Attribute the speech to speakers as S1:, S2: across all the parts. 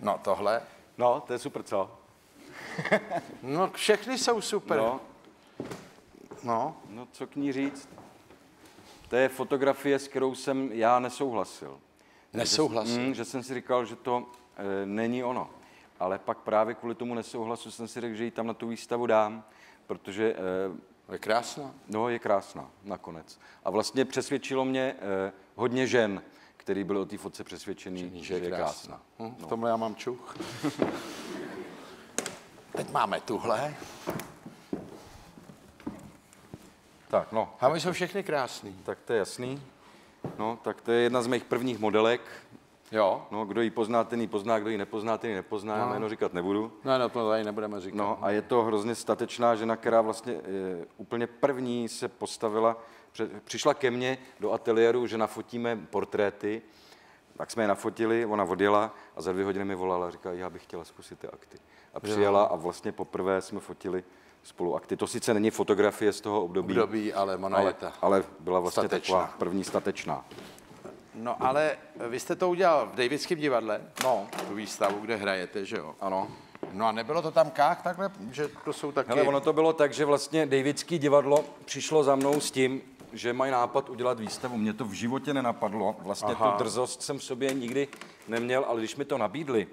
S1: No tohle.
S2: No, to je super, co?
S1: No všechny jsou super.
S2: No,
S1: no.
S2: no, co k ní říct? To je fotografie, s kterou jsem já nesouhlasil.
S1: Nesouhlasil.
S2: Že, mm, že jsem si říkal, že to e, není ono. Ale pak právě kvůli tomu nesouhlasu jsem si řekl, že ji tam na tu výstavu dám, protože e,
S1: Je krásná.
S2: no, je krásná nakonec. A vlastně přesvědčilo mě e, hodně žen, který byli o té fotce přesvědčený, že je krásná.
S1: Hm, v tomhle já mám čuch. Teď máme tuhle.
S2: Tak, no,
S1: A my jsou všechny krásný.
S2: tak to je jasný. No, tak to je jedna z mých prvních modelek.
S1: Jo.
S2: No, kdo ji pozná, ten ji pozná, kdo ji nepozná, ten ji nepozná, já jméno říkat nebudu.
S1: No, no to tady nebudeme říkat.
S2: No a je to hrozně statečná žena, která vlastně e, úplně první se postavila, přišla ke mně do ateliéru, že nafotíme portréty, tak jsme je nafotili, ona odjela a za dvě hodiny mi volala a říkala, já bych chtěla zkusit ty akty. A přijela a vlastně poprvé jsme fotili spolu akty. To sice není fotografie z toho období,
S1: Období, ale ona
S2: ale,
S1: je ta.
S2: ale byla vlastně
S1: statečná.
S2: taková první statečná.
S1: No ale vy jste to udělal v Davidském divadle, no, tu výstavu, kde hrajete, že jo?
S2: Ano.
S1: No a nebylo to tam kách takhle, že to jsou taky...
S2: Hele, ono to bylo tak, že vlastně Davidský divadlo přišlo za mnou s tím, že mají nápad udělat výstavu. Mě to v životě nenapadlo. Vlastně
S1: Aha.
S2: tu drzost jsem v sobě nikdy neměl, ale když mi to nabídli,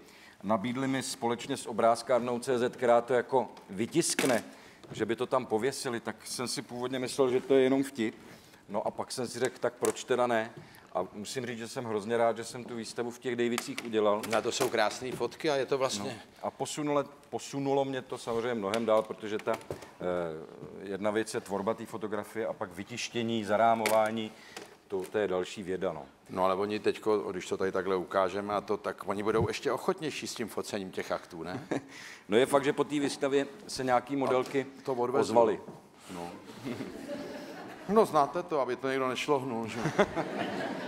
S2: nabídli mi společně s obrázkárnou CZ, která to jako vytiskne, že by to tam pověsili, tak jsem si původně myslel, že to je jenom vtip. No a pak jsem si řekl, tak proč teda ne? A musím říct, že jsem hrozně rád, že jsem tu výstavu v těch Davicích udělal.
S1: Na to jsou krásné fotky a je to vlastně...
S2: No. A posunulo, posunulo mě to samozřejmě mnohem dál, protože ta eh, jedna věc je tvorba té fotografie a pak vytištění, zarámování, to, to je další věda. No.
S1: No ale oni teď, když to tady takhle ukážeme a to, tak oni budou ještě ochotnější s tím focením těch aktů, ne?
S2: no je fakt, že po té výstavě se nějaký modelky
S1: to odvezou.
S2: ozvaly.
S1: No. no znáte to, aby to někdo nešlohnul, že?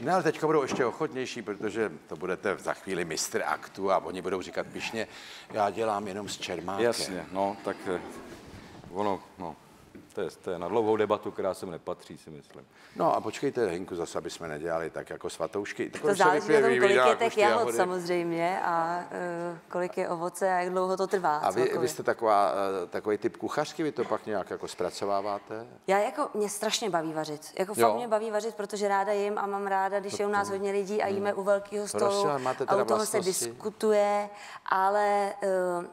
S1: Ne, ale teďka budou ještě ochotnější, protože to budete za chvíli mistr aktu a oni budou říkat pišně, já dělám jenom s čermákem.
S2: Jasně, no, tak eh, ono, no, to je, to je na dlouhou debatu, která sem nepatří, si myslím.
S1: No a počkejte, Hinku, zase, aby jsme nedělali tak jako svatoušky.
S3: To záleží na tom, kolik je těch jahod samozřejmě a uh, kolik je ovoce a jak dlouho to trvá.
S1: A vy,
S3: celkově.
S1: vy jste taková, eh, takový typ kuchařky, vy to pak nějak jako zpracováváte?
S3: Já jako, mě strašně baví vařit. Jako
S1: Jo.
S3: fakt mě baví vařit, protože ráda jim a mám ráda, když je u nás hodně lidí a jíme u velkého stolu
S1: Prosím,
S3: a u toho se diskutuje, ale uh,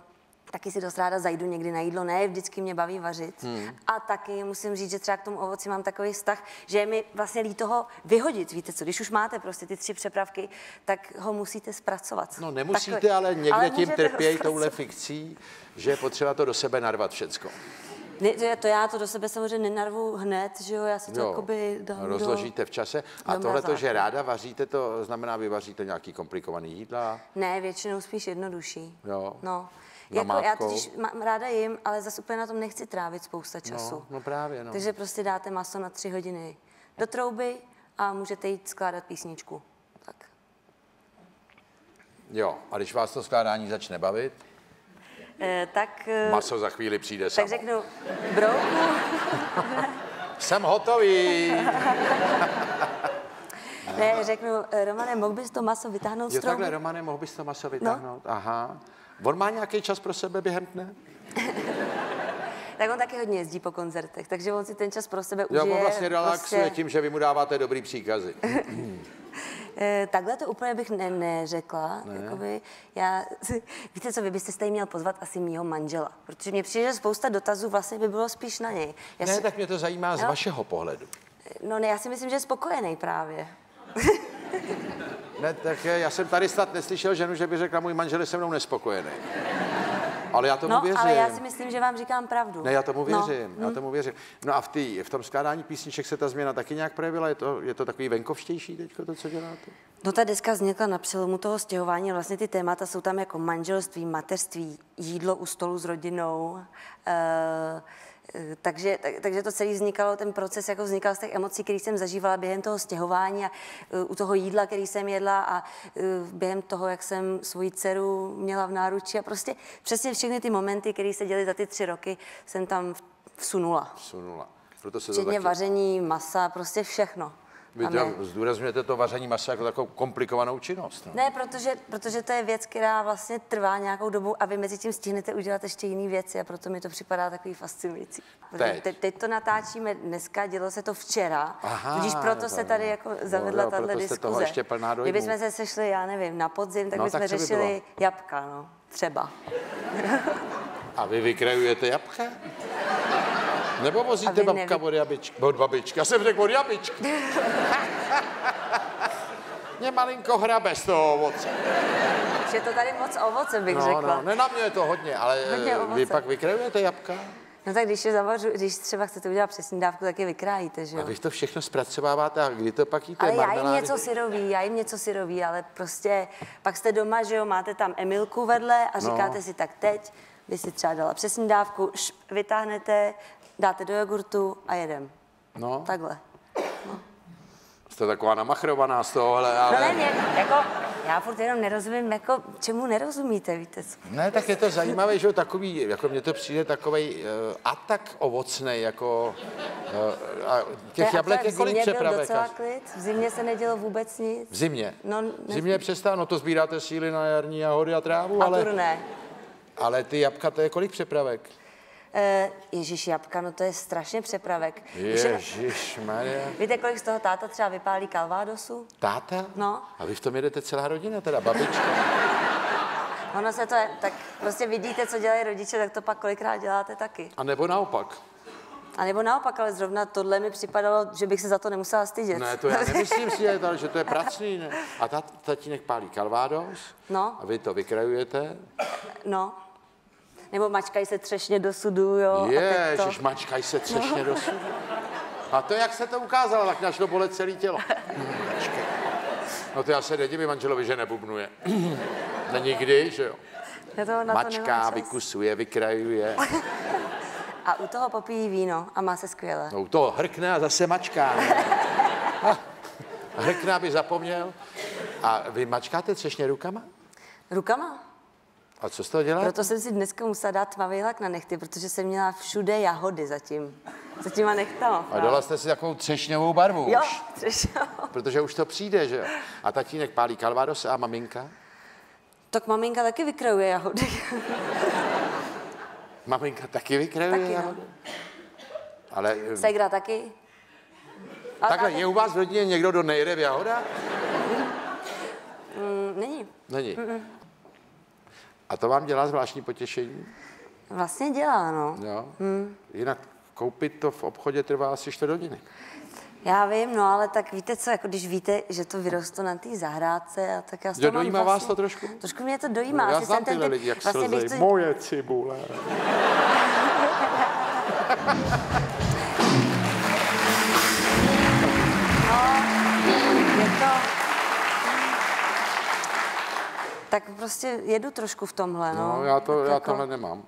S3: taky si dost ráda zajdu někdy na jídlo, ne, vždycky mě baví vařit.
S1: Hmm.
S3: A taky musím říct, že třeba k tomu ovoci mám takový vztah, že je mi vlastně líto ho vyhodit, víte co, když už máte prostě ty tři přepravky, tak ho musíte zpracovat.
S1: No nemusíte,
S3: Takový-
S1: ale někde
S3: ale
S1: tím trpějí touhle fikcí, že je potřeba to do sebe narvat všecko.
S3: Ne, to, já- to já to do sebe samozřejmě nenarvu hned, že jo, já si to jakoby dám do-
S1: rozložíte v čase. A
S3: do
S1: tohle, že
S3: mrazáku.
S1: ráda vaříte, to znamená, vy vaříte nějaký komplikovaný jídla?
S3: Ne, většinou spíš jednodušší.
S1: Jo.
S3: No. Jako já totiž mám, ráda jim, ale zase úplně na tom nechci trávit spousta času.
S1: No, no právě, no.
S3: Takže prostě dáte maso na tři hodiny do trouby a můžete jít skládat písničku. Tak.
S1: Jo, a když vás to skládání začne bavit,
S3: E, tak, e,
S1: maso za chvíli přijde
S3: tak
S1: samo.
S3: řeknu, brouku,
S1: Jsem hotový.
S3: ne, řeknu, e, Romane, mohl bys to maso vytáhnout z
S1: Jo,
S3: trouby?
S1: takhle, Romane, mohl bys to maso
S3: No.
S1: vytáhnout? Aha. On má nějaký čas pro sebe během dne?
S3: Tak on taky hodně jezdí po koncertech, takže on si ten čas pro sebe užije.
S1: Jo, on vlastně relaxuje
S3: prostě-
S1: tím, že vy mu dáváte dobrý příkazy.
S3: Eh, takhle to úplně bych ne, neřekla. Ne. Jakoby, já, víte co, vy byste tady měl pozvat asi mýho manžela, protože mně přijde, že spousta dotazů vlastně by bylo spíš na něj. Já
S1: Ne,
S3: si,
S1: tak mě to zajímá z
S3: Jo.
S1: vašeho pohledu.
S3: No ne, já si myslím, že je spokojený právě.
S1: Ne, tak eh, já jsem tady snad neslyšel ženu, že by řekla, můj manžel je se mnou nespokojený. Ale já tomu
S3: No,
S1: věřím.
S3: ale já si myslím, že vám říkám pravdu.
S1: Ne, já tomu
S3: No,
S1: věřím, já tomu věřím. No a v, tý, v tom skládání písniček se ta změna taky nějak projevila? Je to, je to takový venkovštější teď, to, co děláte?
S3: No ta deska vznikla na přelomu toho stěhování. Vlastně ty témata jsou tam jako manželství, mateřství, jídlo u stolu s rodinou. Uh, takže, tak, takže to celé vznikalo, ten proces jako vznikal z těch emocí, které jsem zažívala během toho stěhování a uh, u toho jídla, který jsem jedla a uh, během toho, jak jsem svoji dceru měla v náruči a prostě přesně všechny ty momenty, které se děly za ty tři roky, jsem tam vsunula.
S1: Sunula. Proto se to
S3: Včetně
S1: taky...
S3: vaření, masa, prostě všechno.
S1: Vy
S3: Tam
S1: zdůrazňujete to vaření masa jako takovou komplikovanou činnost. No.
S3: Ne, protože, protože to je věc, která vlastně trvá nějakou dobu a vy mezi tím stihnete udělat ještě jiné věci a proto mi to připadá takový fascinující.
S1: Teď.
S3: Teď, teď to natáčíme dneska, dělo se to včera,
S1: Aha,
S3: tudíž proto se tady jako zavedla
S1: jo,
S3: tahle
S1: toho
S3: diskuze.
S1: ještě plná dojmů.
S3: Kdybychom se sešli, já nevím, na podzim, tak
S1: No,
S3: bychom
S1: tak by
S3: řešili
S1: bylo?
S3: jabka, no, třeba.
S1: A vy vykrajujete jabka? Nebo
S3: A
S1: vozíte babka
S3: nevy-
S1: od jabičky? Od babičky. Já jsem řekl od jabičky. Mě malinko hrabe z toho ovoce.
S3: Už je to tady moc ovoce, bych
S1: No,
S3: řekla.
S1: no, ne na mě je to hodně, ale
S3: Hodně
S1: eh, vy pak vykrajujete jabka?
S3: No tak když je zavařu, když třeba chcete udělat přesný dávku, tak je vykrájíte, že
S1: A
S3: jo?
S1: vy to všechno zpracováváte a kdy to pak jíte?
S3: Ale já jim
S1: Marmelády?
S3: něco syrový, já jim něco syrový, ale prostě pak jste doma, že jo, máte tam Emilku vedle a
S1: No.
S3: říkáte si tak teď, by si třeba dala přesný dávku, šp, vytáhnete, dáte do jogurtu a jedem.
S1: No,
S3: Takhle.
S1: jste taková namachrovaná z tohohle, ale...
S3: No ne, mě, jako, já furt jenom nerozumím, jako, čemu nerozumíte, víte co?
S1: Ne, tak je to zajímavé, že jo, takový, jako mně to přijde takový uh, atak ovocnej, jako uh, a těch jablek je
S3: v
S1: kolik
S3: byl
S1: přepravek?
S3: docela klid, v zimě se nedělo vůbec nic.
S1: V zimě?
S3: No, ne-
S1: v zimě přestá, no to sbíráte síly na jarní jahody a trávu,
S3: A
S1: ale,
S3: turné.
S1: ale ty jabka, to je kolik přepravek?
S3: Eh, Ježíš, jabka, no to je strašně přepravek.
S1: Ježíš Maria.
S3: Víte, kolik z toho táta třeba vypálí kalvádosu?
S1: Táta?
S3: No.
S1: A vy v tom jedete celá rodina, teda babička?
S3: Ono se to je, tak prostě vidíte, co dělají rodiče, tak to pak kolikrát děláte taky.
S1: A nebo naopak?
S3: A nebo naopak, ale zrovna tohle mi připadalo, že bych se za to nemusela stydět.
S1: Ne, to já nemyslím si, že to- že to je pracný. Ne? A tat, tatínek pálí kalvádos
S3: No.
S1: a vy to vykrajujete.
S3: No. Nebo mačkají se třešně do sudu, jo. teď to...
S1: Mačkaj se třešně do sudu. A to, jak se to ukázalo, tak mě šlo bolet celé tělo. No to já se nedivím manželovi, že nebubnuje. Ne nikdy, že jo.
S3: To, na to
S1: Mačká,
S3: nemám čas.
S1: vykusuje, vykrajuje.
S3: A u toho popíjí víno a má se skvěle.
S1: No u toho hrkne a zase mačká. A hrkne, aby zapomněl. A vy mačkáte třešně rukama?
S3: Rukama?
S1: A co toho děláte?
S3: Proto jsem si dneska musela dát tmavý lak na nechty, protože jsem měla všude jahody zatím. Za těma nechtama.
S1: A dala jste si takovou třešňovou barvu
S3: Jo,
S1: už.
S3: třešňo.
S1: Protože už to přijde, že jo. A tatínek pálí kalvádos a maminka?
S3: Tak maminka taky vykrajuje jahody.
S1: Maminka taky vykrajuje
S3: Taky, no.
S1: jahody? Ale eh,
S3: Segra taky. A,
S1: takhle,
S3: a,
S1: je u vás v rodině někdo, kdo nejde v jahodách?
S3: mm, není.
S1: Není. A to vám dělá zvláštní potěšení?
S3: Vlastně dělá, no.
S1: Jo? Jinak koupit to v obchodě trvá asi čtvrt hodiny.
S3: Já vím, no ale tak víte co, jako když víte, že to vyrostlo na té zahrádce, a tak já
S1: Jo, dojímá vás to trošku?
S3: Trošku mě to dojímá.
S1: Já
S3: Vlastně
S1: znám tyhle lidi, jak
S3: vlastně bych
S1: slzejí.
S3: to,
S1: Moje cibule.
S3: Tak prostě jedu trošku v tomhle, no.
S1: No, já, to, já
S3: jako-
S1: tohle nemám.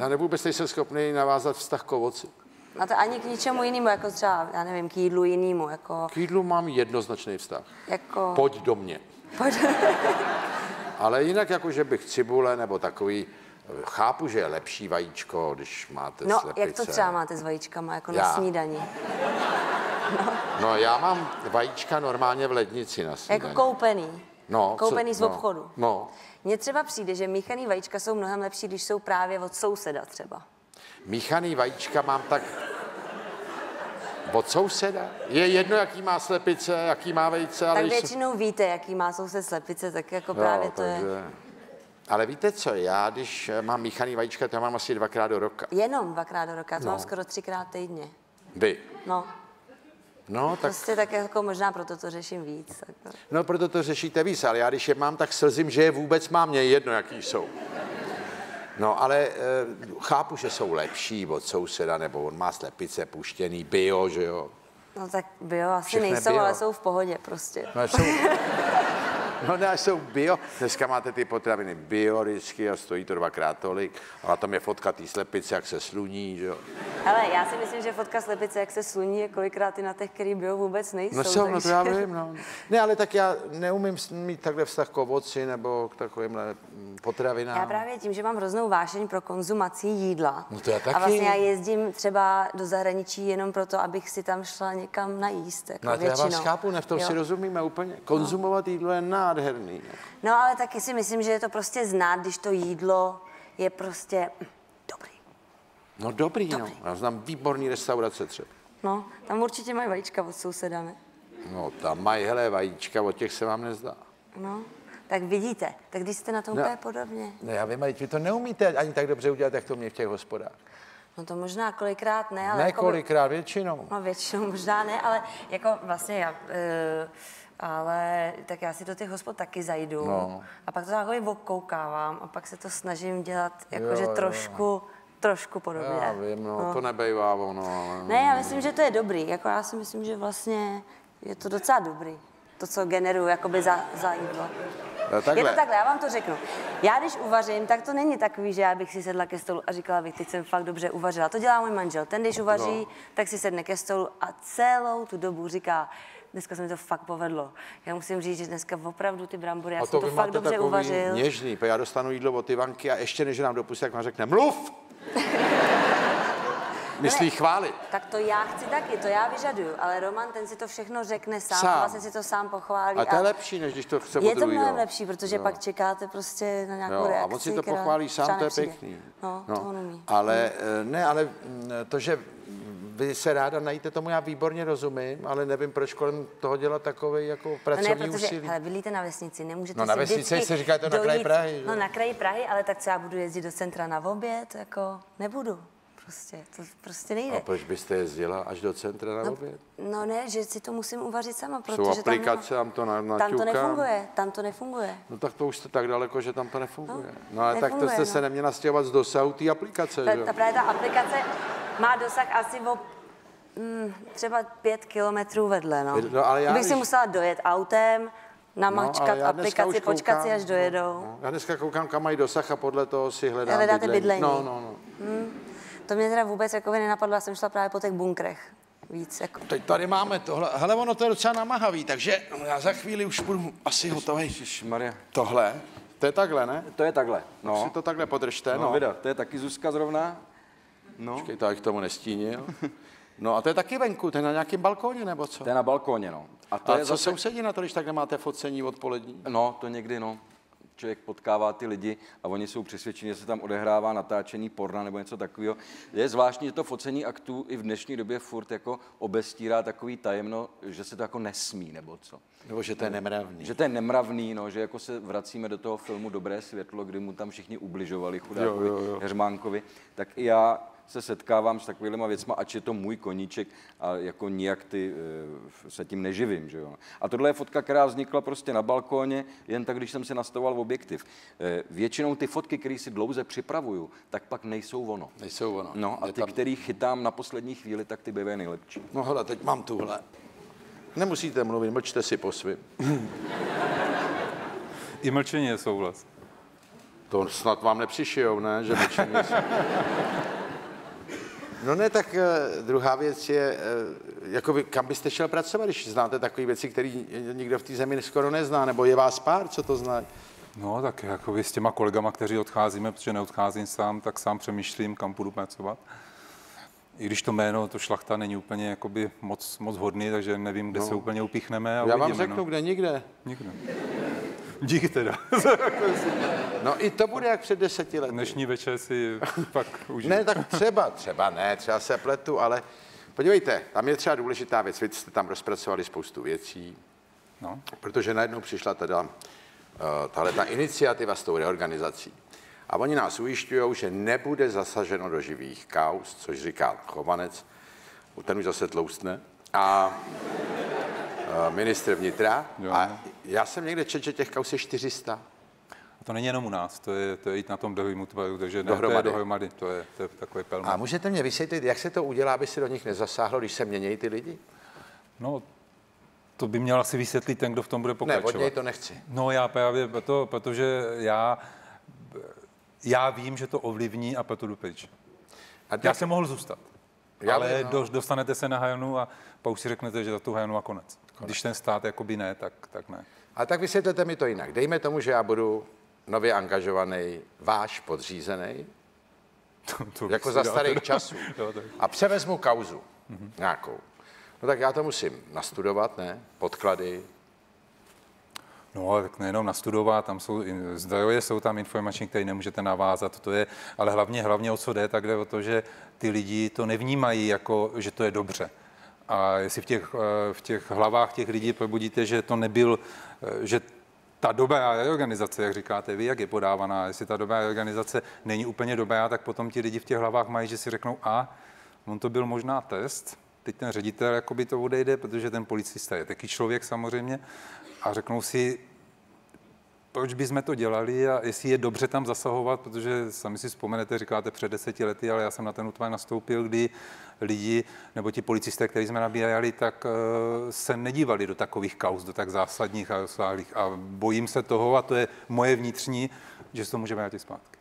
S1: Já nevůbec nejsem schopný navázat vztah k ovoci.
S3: A to ani k ničemu jinému, jako třeba, já nevím, k jídlu jinému, jako...
S1: K jídlu mám jednoznačný vztah.
S3: jako
S1: Pojď do mě. Ale jinak jako, že bych cibule nebo takový, chápu, že je lepší vajíčko, když máte
S3: No,
S1: slepice.
S3: jak to třeba máte s vajíčkama, jako na
S1: Já.
S3: snídani?
S1: No, já mám vajíčka normálně v lednici na
S3: Jako
S1: snídani.
S3: koupený.
S1: No, co-
S3: koupený z
S1: no,
S3: obchodu.
S1: No,
S3: Mně třeba přijde, že míchaný vajíčka jsou mnohem lepší, když jsou právě od souseda třeba.
S1: míchaný vajíčka mám tak od souseda. Je jedno, jaký má slepice, jaký má vejce, ale
S3: Tak většinou víte, jaký má soused slepice, tak jako právě to je
S1: takže... Ale víte co, já když eh, mám míchaný vajíčka, to já mám asi dvakrát do roka.
S3: jenom dvakrát do roka, to
S1: No.
S3: mám skoro třikrát týdně.
S1: Vy.
S3: No,
S1: No, tak,
S3: prostě tak jako možná proto to řeším víc. Tak.
S1: no, proto to řešíte víc, ale já když je mám, tak slzím, že je vůbec mám, mě je jedno, jaký jsou. No, ale e, chápu, že jsou lepší od souseda, nebo on má slepice puštěný, bio, že jo.
S3: No tak bio asi
S1: Všechno je
S3: nejsou,
S1: bio.
S3: ale jsou v pohodě prostě.
S1: No, jsou, No ne, jsou bio. Dneska máte ty potraviny bio vždycky a stojí to dvakrát tolik. A na tom je fotka té slepice, jak se sluní, že jo.
S3: Ale já si myslím, že fotka slepice, jak se sluní, je kolikrát i na těch, který bio vůbec nejsou.
S1: No jsou, no to
S3: takže-
S1: já vím, no. Ne, ale tak já neumím mít takhle vztah k ovoci nebo k takovýmhle mm, potravinám.
S3: Já právě tím, že mám hroznou vášeň pro konzumací jídla.
S1: No to já
S3: A
S1: taky.
S3: vlastně já jezdím třeba do zahraničí jenom proto, abych si tam šla někam najíst. Jako
S1: No to já vás chápu, ne, v tom
S3: Jo.
S1: si rozumíme úplně. Konzumovat jídlo je nádherný.
S3: No ale taky si myslím, že je to prostě znát, když to jídlo je prostě mm, dobrý.
S1: No dobrý, no. Já znám výborný restaurace třeba.
S3: No, tam určitě mají vajíčka od souseda, ne?
S1: No tam mají, hele, vajíčka, od těch se vám nezdá.
S3: No, tak vidíte, tak když jste na tom
S1: No.
S3: úplně podobně.
S1: Ne, já vím, ale vy to neumíte ani tak dobře udělat, jak to mě v těch hospodách.
S3: No to možná kolikrát ne, ale...
S1: Ne
S3: jako
S1: kolikrát, většinou.
S3: No většinou možná ne, ale jako vlastně já, uh, ale tak já si do těch hospod taky zajdu
S1: No.
S3: a pak to takový obkoukávám a pak se to snažím dělat jakože
S1: jo.
S3: trošku, trošku podobně.
S1: Já vím, no, to nebejvá ono, ale...
S3: Ne, já myslím, že to je dobrý, jako já si myslím, že vlastně je to docela dobrý, to, co generuju jakoby za, za jídlo.
S1: No,
S3: Je
S1: takhle.
S3: to takhle, já vám to řeknu. Já když uvařím, tak to není takový, že já bych si sedla ke stolu a říkala bych, teď jsem fakt dobře uvařila. To dělá můj manžel. Ten, když uvaří,
S1: No.
S3: tak si sedne ke stolu a celou tu dobu říká, dneska se mi to fakt povedlo. Já musím říct, že dneska opravdu ty brambory, já
S1: A
S3: jsem
S1: to
S3: to
S1: vy
S3: fakt dobře uvařil.
S1: něžný, já dostanu jídlo od Ivanky a ještě než nám dopustí, jak vám řekne mluv! Myslí chválit.
S3: Tak to já chci taky, to já vyžaduju, ale Roman ten si to všechno řekne sám,
S1: Sám.
S3: a vlastně si to sám pochválí.
S1: A to je lepší, než když to chce
S3: Je to mnohem lepší, protože pak čekáte prostě na nějakou
S1: Jo, a
S3: reakci,
S1: on si to pochválí sám, to je pěkný.
S3: No, to on umí.
S1: Ale eh, ne, ale mm, to, že vy se ráda najíte, tomu já výborně rozumím, ale nevím, proč kolem toho dělat takový jako
S3: No ne,
S1: pracovní
S3: protože
S1: úsilí.
S3: hele, bydlíte na vesnici, nemůžete
S1: No na
S3: si
S1: vesnici
S3: vždycky
S1: se říká, to na kraji
S3: dojít-
S1: Prahy, že?
S3: No na kraji Prahy, ale tak co já budu jezdit do centra na oběd, jako nebudu. Prostě, to prostě nejde.
S1: A proč byste jezdila až do centra na oběd?
S3: No ne, že si to musím uvařit sama, protože
S1: Jsou
S3: tam,
S1: aplikace, tam to na,
S3: tam to nefunguje, tam to nefunguje.
S1: No tak to už jste tak daleko, že tam to nefunguje.
S3: No,
S1: No, ale tak to
S3: nefunguje,
S1: jste se
S3: no.
S1: neměla stěhovat z dosahu té aplikace,
S3: Ta,
S1: že?
S3: ta, právě ta aplikace má dosah asi o mm, třeba pět kilometrů vedle, no.
S1: No, ale já
S3: Bych si musela dojet autem, namačkat
S1: dneska
S3: aplikaci, počkat si, až dojedou.
S1: No, já dneska koukám, kam mají dosah a podle toho si hledám
S3: Hledáte bydlení.
S1: No, no, no.
S3: To mě teda vůbec jako by nenapadlo, já jsem šla právě po těch bunkrech víc. Jako.
S1: Teď tady máme tohle. Hele, ono to je docela namahavý, takže já za chvíli už budu asi hotový.
S2: Maria.
S1: Tohle, to je takhle, ne?
S2: To je takhle.
S1: No.
S2: No,
S1: Si to takhle podržte,
S2: no.
S1: no.
S2: vida, to je taky Zuzka zrovna. No,
S1: Počkej, to, jak tomu nestínil. No a to je taky venku, to je na nějakém balkóně, nebo co?
S2: to je na balkóně, no. A to
S1: A
S2: je
S1: co
S2: zase...
S1: sousedí na to, když tak nemáte focení odpolední?
S2: No, to někdy, no. Člověk potkává ty lidi a oni jsou přesvědčeni, že se tam odehrává natáčení porna nebo něco takového. Je zvláštní, že to focení aktů i v dnešní době furt jako obestírá takový tajemno, že se to jako nesmí nebo co.
S1: Nebo že to je nemravný?
S2: Že to je nemravný, no, že jako se vracíme do toho filmu Dobré světlo, kdy mu tam všichni ubližovali chudákovi
S1: Jo, jo, jo.
S2: Heřmánkovi, tak i já se setkávám s takovýma věcma, ač je to můj koníček a jako nijak ty, eh, se tím neživím. Že jo? A tohle je fotka, která vznikla prostě na balkóně, jen tak, když jsem si nastavoval objektiv. Eh, Většinou ty fotky, které si dlouze připravuju, tak pak nejsou ono.
S1: Nejsou ono.
S2: No a
S1: Je
S2: ty,
S1: tam-
S2: který chytám na poslední chvíli, tak ty bývají nejlepší.
S1: No hele, teď mám tuhle. Nemusíte mluvit, mlčte si po svým.
S4: I mlčení je souhlas.
S1: To snad vám nepřišijou, ne? Že mlčení jsou. No ne, tak eh, druhá věc je, eh, jako vy, kam byste šel pracovat, když znáte takové věci, které nikdo v té zemi skoro nezná, nebo je vás pár, co to zná?
S4: No, tak jako vy s těma kolegama, kteří odcházíme, protože neodcházím sám, tak sám přemýšlím, kam půjdu pracovat. I když to jméno, to šlachta není úplně jakoby moc, moc hodný, takže nevím, kde no. se úplně upíchneme. A
S1: Já vám
S4: uvidíme,
S1: řeknu,
S4: no.
S1: kde nikde.
S4: Nikde. Díky teda.
S1: No i to bude jak před deseti lety.
S4: Dnešní večer si pak užiju.
S1: Ne, tak třeba, třeba ne, třeba se pletu, ale podívejte, tam je třeba důležitá věc. Vy jste tam rozpracovali spoustu věcí,
S4: No.
S1: protože najednou přišla teda uh, tahle ta iniciativa s tou reorganizací. A oni nás ujišťují, že nebude zasaženo do živých kaus, což říká Chovanec, ten už zase tloustne, a uh, ministr vnitra.
S4: Jo.
S1: A já jsem někde četl, že těch kaus je 400.
S4: To není jenom u nás, to je, to je i na tom Dohymu, takže ne,
S1: Dohromady.
S4: to je dohromady, to je, to je takový pelma.
S1: A můžete mě vysvětlit, jak se to udělá, aby se do nich nezasáhlo, když se mění ty lidi?
S4: No, To by měl asi vysvětlit ten, kdo v tom bude
S1: Ne,
S4: pokračovat.
S1: od něj to nechci.
S4: No já právě proto, protože já, já vím, že to ovlivní a proto jdu pryč.
S1: A
S4: Já
S1: tak,
S4: jsem mohl zůstat.
S1: Já
S4: ale
S1: no.
S4: do, dostanete se na hajanu a pak už si řeknete, že za tu hajanu a konec. Když ten stát jakoby ne, tak, tak ne.
S1: a tak vysvětlete mi to jinak. Dejme tomu, že já budu nově angažovaný, váš podřízený,
S4: To, to
S1: jako za starých časů. A převezmu kauzu nějakou. No tak já to musím nastudovat, ne? Podklady.
S4: No, tak nejenom nastudovat, tam jsou zdroje, jsou tam informační, které nemůžete navázat, to je, ale hlavně, hlavně o co jde, tak jde o to, že ty lidi to nevnímají jako, že to je dobře. A jestli v těch, eh, v těch hlavách těch lidí probudíte, že to nebyl, eh, že ta dobrá reorganizace, jak říkáte vy, jak je podávaná, jestli ta dobrá reorganizace není úplně dobrá, tak potom ti lidi v těch hlavách mají, že si řeknou, a on to byl možná test, teď ten ředitel jakoby to odejde, protože ten policista je taky člověk samozřejmě, a řeknou si, proč bychom to dělali a jestli je dobře tam zasahovat, protože sami si vzpomenete, říkáte před deseti lety, ale já jsem na ten útvar nastoupil, kdy lidi nebo ti policisté, kteří jsme nabíjali, tak eh, se nedívali do takových kauz, do tak zásadních a rozsáhlých. A bojím se toho, a to je moje vnitřní, že se to může vrátit zpátky.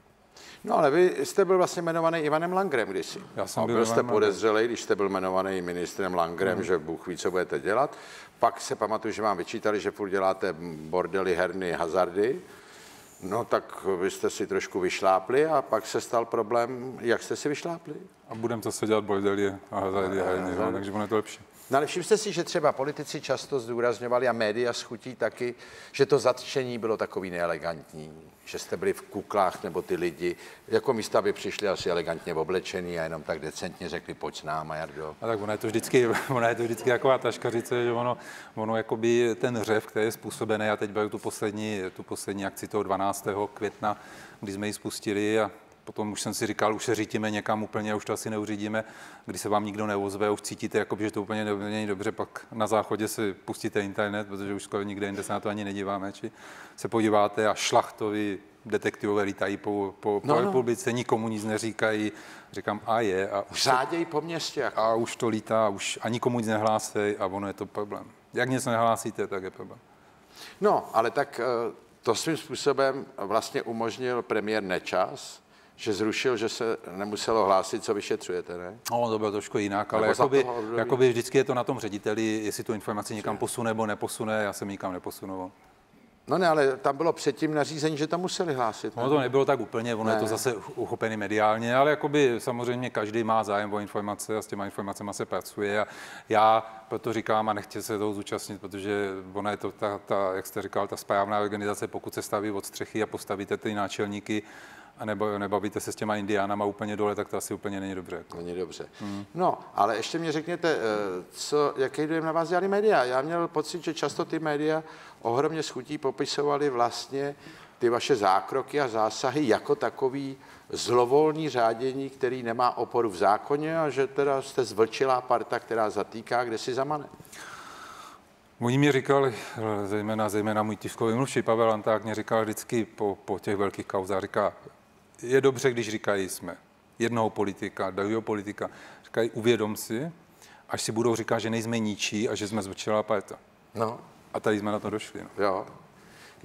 S1: No ale vy jste byl vlastně jmenovaný Ivanem Langrem kdysi.
S4: Já jsem
S1: a
S4: byl
S1: byl jste podezřelý, když jste byl jmenovaný ministrem Langrem, že Bůh ví, co budete dělat. Pak se pamatuju, že vám vyčítali, že furt děláte bordely, herny, hazardy. No tak vy jste si trošku vyšlápli a pak se stal problém, jak jste si vyšlápli?
S4: A budeme zase dělat bordely a hazardy, herny, takže bude to lepší.
S1: No ale si, že třeba politici často zdůrazňovali a média schutí taky, že to zatčení bylo takový neelegantní, že jste byli v kuklách nebo ty lidi, jako místa by přišli asi elegantně oblečený a jenom tak decentně řekli, pojď s náma, Jardo.
S4: A tak ona je to vždycky, ona je to vždycky taková taškařice, že ono, ono jakoby ten řev, který je způsobený, já teď beru tu poslední, tu poslední akci toho 12. května, kdy jsme ji spustili a potom už jsem si říkal, už se řítíme někam úplně, už to asi neuřídíme, když se vám nikdo neozve, už cítíte, jakoby, že to úplně ne- není dobře, pak na záchodě si pustíte internet, protože už skoro nikde jinde se na to ani nedíváme, či se podíváte a šlachtovi detektivové lítají po, po, po
S1: No, no.
S4: republice, nikomu nic neříkají, říkám a je a už
S1: Řáděj po městě. Jako.
S4: a už to lítá, už ani komu nic nehlásí a ono je to problém. Jak něco nehlásíte, tak je problém.
S1: No, ale tak eh, to svým způsobem vlastně umožnil premiér Nečas, že zrušil, že se nemuselo hlásit, co vyšetřujete, ne?
S4: No, to bylo trošku jinak, ale
S1: za
S4: jakoby, jakoby vždycky je to na tom řediteli, jestli tu informaci někam posune nebo neposune, já jsem nikam neposunul.
S1: No ne, ale tam bylo předtím nařízení, že to museli hlásit. Ne?
S4: Ono to nebylo tak úplně, ono je to
S1: Ne.
S4: zase uchopený mediálně, ale jakoby samozřejmě každý má zájem o informace a s těma informacemi se pracuje a já proto říkám a nechci se toho zúčastnit, protože ona je to ta, ta, jak jste říkal, ta správná organizace, pokud se staví od střechy a postavíte ty náčelníky a nebo nebavíte se s těma indiánama úplně dole, tak to asi úplně není dobře. Jako.
S1: Není dobře. No, ale ještě mě řekněte, eh, co, jaký dojem na vás dělali média? Já měl pocit, že často ty média ohromně schutí popisovaly vlastně ty vaše zákroky a zásahy jako takový zlovolný řádění, který nemá oporu v zákoně a že teda jste zvlčilá parta, která zatýká, kde si zamane.
S4: Oni mi říkali, eh, zejména, zejména můj tiskový mluvčí Pavel Anták mě říkal vždycky po, po těch velkých kauzách, říká, je dobře, když říkají jsme jednoho politika, druhého politika, říkají, uvědom si, až si budou říkat, že nejsme ničí a že jsme zvlčilá parta.
S1: No,
S4: A tady jsme na to došli. No.
S1: jo.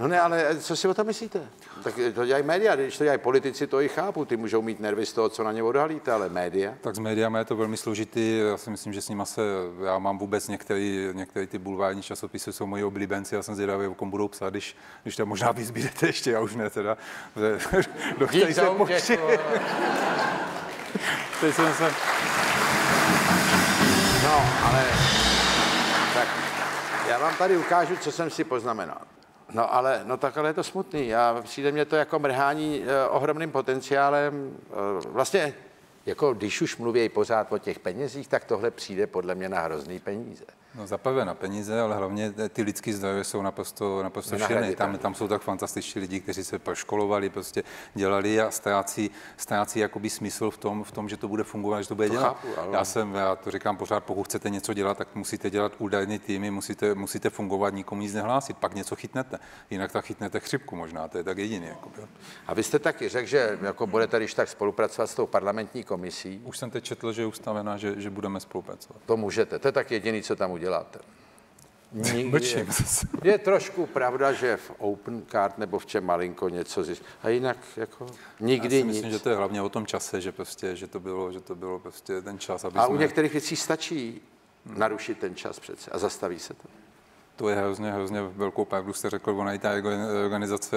S1: No ne, ale co si o tom myslíte? Tak to dělají média, když to dělají politici, to i chápu, ty můžou mít nervy z toho, co na ně odhalíte, ale média.
S4: Tak s médiami je to velmi složitý. Já si myslím, že s nima se, já mám vůbec některý, některé ty bulvární časopisy jsou moji oblíbenci, já jsem zvědavý, o kom budou psát, když, když tam možná vyzbídete ještě, já už ne teda. Do se Teď jsem se...
S1: No, ale tak já vám tady ukážu, co jsem si poznamenal. No ale, no tak ale je to smutný. Já, přijde mě to jako mrhání eh, ohromným potenciálem. Eh, vlastně, jako když už mluví pořád o těch penězích, tak tohle přijde podle mě na hrozný peníze.
S4: No zaprvé na peníze, ale hlavně ty lidské zdroje jsou naprosto, naprosto šílené. Tam, tam jsou tak fantastiční lidi, kteří se proškolovali, prostě dělali a ztrácí, ztrácí jakoby smysl v tom, v tom, že to bude fungovat, že to bude
S1: To
S4: dělat.
S1: chápu, ano.
S4: Já jsem, já to říkám pořád, pokud chcete něco dělat, tak musíte dělat údajné týmy, musíte, musíte fungovat, nikomu nic nehlásit, pak něco chytnete. Jinak tak chytnete chřipku možná, to je tak jediný. Jakoby.
S1: A vy jste taky řekl, že jako budete když tak spolupracovat s tou parlamentní komisí.
S4: Už jsem teď četl, že je ustavená, že, že budeme spolupracovat.
S1: To můžete, to je tak jediný, co tam uděláte. Nikdy
S4: Mlčím
S1: je- trošku pravda, že v Open Card nebo v čem malinko něco zjist. A jinak jako
S4: Já
S1: nikdy
S4: si
S1: nic.
S4: myslím, že to je hlavně o tom čase, že prostě, že to bylo, že to bylo prostě ten čas, aby
S1: A
S4: jsme...
S1: u některých věcí stačí narušit ten čas přece a zastaví se to.
S4: To je hrozně, hrozně velkou pravdu, jste řekl, ona i ta organizace,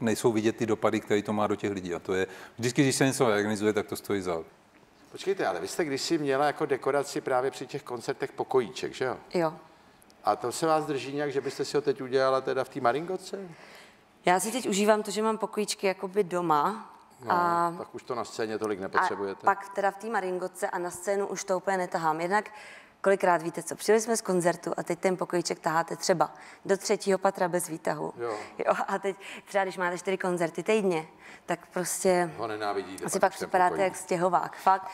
S4: nejsou vidět ty dopady, které to má do těch lidí. A to je, vždycky, když se něco organizuje, tak to stojí za.
S1: Počkejte, ale vy jste kdysi měla jako dekoraci právě při těch koncertech pokojíček, že jo?
S3: Jo.
S1: A to se vás drží nějak, že byste si ho teď udělala teda v té Maringoce?
S3: Já si teď užívám to, že mám pokojíčky jakoby doma.
S1: No,
S3: a
S1: tak už to na scéně tolik
S3: A
S1: nepotřebujete.
S3: pak teda v té Maringoce a na scénu už to úplně netahám. Jednak kolikrát víte co, přijeli jsme z koncertu a teď ten pokojíček taháte třeba do třetího patra bez výtahu.
S1: Jo.
S3: jo a teď třeba, když máte čtyři koncerty týdně, tak prostě
S1: Ho nenávidíte.
S3: asi
S1: pak
S3: pak připadáte jak stěhovák. Fakt,